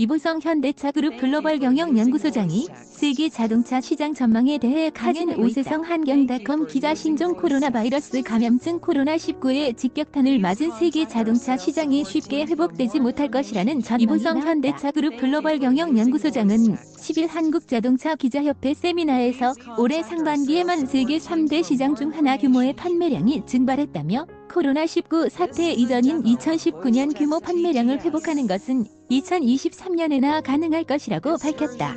이보성 현대차 그룹 글로벌 경영 연구소장이 세계 자동차 시장 전망에 대해 가진 오세성 한경닷컴 기자 신종 코로나 바이러스 감염증 코로나19의 직격탄을 맞은 세계 자동차 시장이 쉽게 회복되지 못할 것이라는 전 이보성 현대차 그룹 글로벌 경영 연구소장은 10일 한국자동차 기자협회 세미나에서 올해 상반기에만 세계 3대 시장 중 하나 규모의 판매량이 증발했다며 코로나19 사태 이전인 2019년 규모 판매량을 회복하는 것은 2023년에나 가능할 것이라고 밝혔다.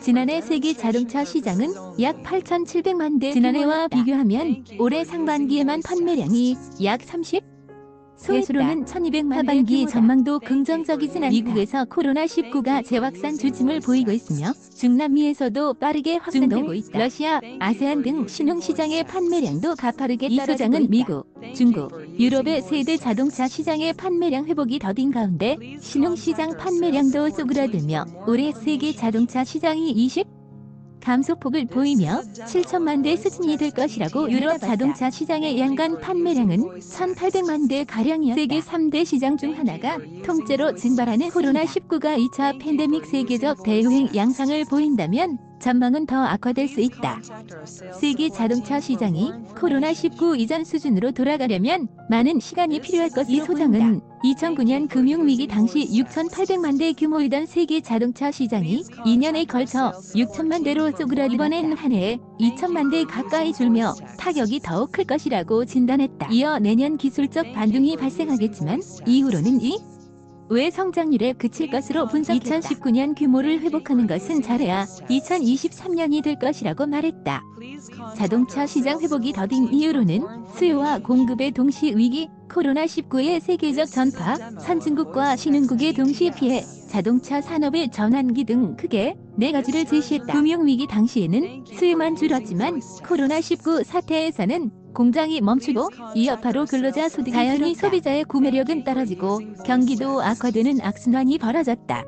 지난해 세계 자동차 시장은 약 8,700만 대 지난해와 비교하면 올해 상반기에만 판매량이 약 30? 소수로는 1200만 하반기 전망도 긍정적이진 않다. 미국에서 코로나19가 재확산 조짐을 보이고 있으며 중남미에서도 빠르게 확산되고 있다. 러시아, 아세안 등 신흥시장의 판매량도 가파르게 이 소장은 미국, 중국, 유럽의 세대 자동차 시장의 판매량 회복이 더딘 가운데 신흥시장 판매량도 쪼그라들며 올해 세계 자동차 시장이 20? 감소폭을 보이며 7천만 대 수준이 될 것이라고 유럽 자동차 시장의 연간 판매량은 1,800만 대 가량이었다. 세계 3대 시장 중 하나가 통째로 증발하는 코로나19가 2차 팬데믹 세계적 대유행 양상을 보인다면 전망은 더 악화될 수 있다. 세계 자동차 시장이 코로나19 이전 수준으로 돌아가려면 많은 시간이 필요할 것이 소장은 2009년 금융위기 당시 6,800만 대 규모이던 세계 자동차 시장이 2년에 걸쳐 6천만 대로 쪼그라 이번엔 한 해에 2천만 대 가까이 줄며 타격이 더욱 클 것이라고 진단했다. 이어 내년 기술적 반등이 발생하겠지만 이후로는 이 왜 성장률에 그칠 것으로 분석했다. 2019년 규모를 회복하는 것은 잘해야 2023년이 될 것이라고 말했다. 자동차 시장 회복이 더딘 이유로는 수요와 공급의 동시 위기, 코로나19의 세계적 전파, 선진국과 신흥국의 동시 피해, 자동차 산업의 전환기 등 크게 네 가지를 제시했다. 금융위기 당시에는 수요만 줄었지만 코로나19 사태에서는 공장이 멈추고 이 여파로 근로자 소득이 자연히 소비자의 구매력은 떨어지고 경기도 악화되는 악순환이 벌어졌다.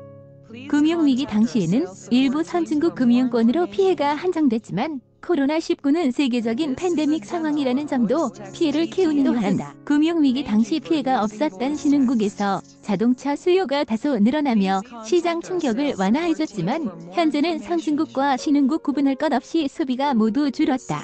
금융위기 당시에는 일부 선진국 금융권으로 피해가 한정됐지만 코로나19는 세계적인 팬데믹 상황이라는 점도 피해를 키우기도 한다. 금융위기 당시 피해가 없었던 신흥국에서 자동차 수요가 다소 늘어나며 시장 충격을 완화해줬지만 현재는 선진국과 신흥국 구분할 것 없이 소비가 모두 줄었다.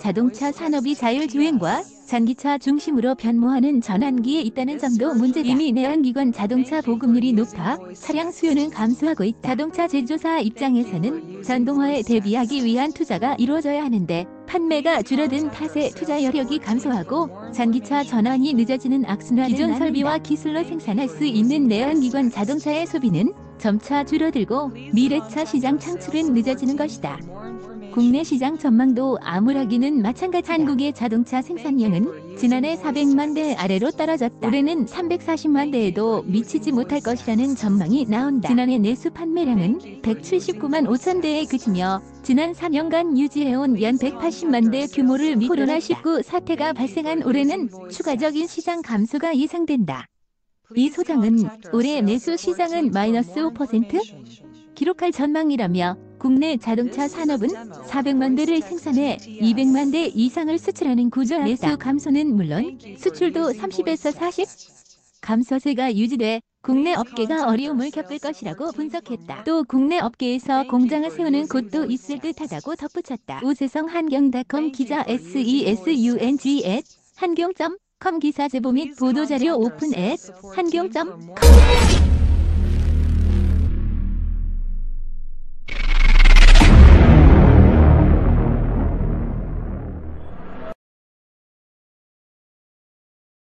자동차 산업이 자율주행과 전기차 중심으로 변모하는 전환기에 있다는 점도 문제다. 이미 내연기관 자동차 보급률이 높아 차량 수요는 감소하고 있다. 자동차 제조사 입장에서는 전동화에 대비하기 위한 투자가 이루어져야 하는데 판매가 줄어든 탓에 투자 여력이 감소하고 전기차 전환이 늦어지는 악순환을 기존 설비와 기술로 생산할 수 있는 내연기관 자동차의 소비는 점차 줄어들고 미래차 시장 창출은 늦어지는 것이다. 국내 시장 전망도 암울하기는 마찬가지. 한국의 자동차 생산량은 지난해 400만 대 아래로 떨어졌다. 올해는 340만 대에도 미치지 못할 것이라는 전망이 나온다. 지난해 내수 판매량은 179만 5천 대에 그치며 지난 4년간 유지해온 연 180만 대 규모를 미 코로나19 사태가 발생한 올해는 추가적인 시장 감소가 예상된다. 이 소장은 올해 내수 시장은 마이너스 5% 기록할 전망이라며 국내 자동차 산업은 400만 대를 생산해 200만 대 이상을 수출하는 구조 내수 감소는 물론 수출도 30에서 40 감소세가 유지돼 국내 업계가 어려움을 겪을 것이라고 분석했다. 또 국내 업계에서 공장을 세우는 곳도 있을 듯하다고 덧붙였다. 우세성 한경닷컴 기자 SESUNG 한경.com 기사 제보 및 보도자료 오픈 앱 한경.com